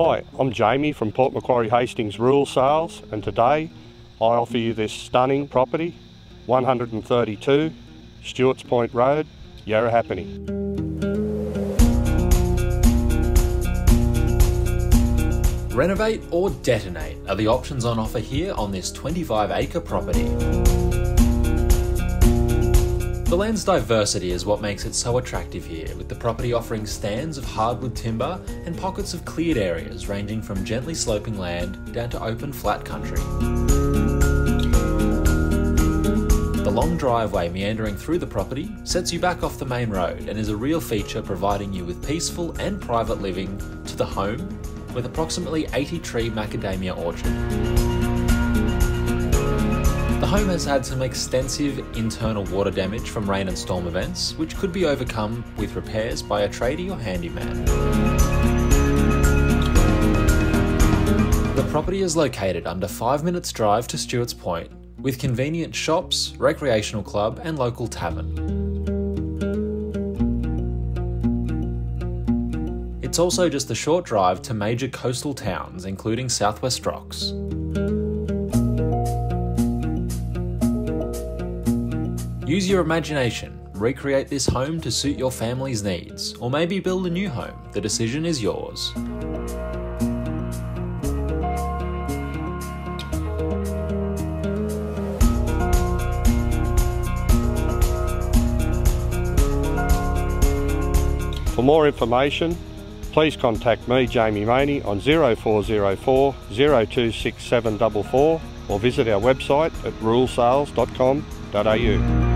Hi, I'm Jamie from Port Macquarie Hastings Rural Sales and today I offer you this stunning property, 132 Stuarts Point Road, Yarrahapinni. Renovate or detonate are the options on offer here on this 25 acre property. The land's diversity is what makes it so attractive here, with the property offering stands of hardwood timber and pockets of cleared areas ranging from gently sloping land down to open flat country. The long driveway meandering through the property sets you back off the main road and is a real feature providing you with peaceful and private living to the home with approximately 80 tree macadamia orchard. The home has had some extensive internal water damage from rain and storm events, which could be overcome with repairs by a tradie or handyman. The property is located under 5 minutes drive to Stuarts Point, with convenient shops, recreational club and local tavern. It's also just a short drive to major coastal towns including South West Rocks. Use your imagination, recreate this home to suit your family's needs, or maybe build a new home. The decision is yours. For more information, please contact me, Jamie Maney, on 0404 026744 or visit our website at ruralsales.com.au.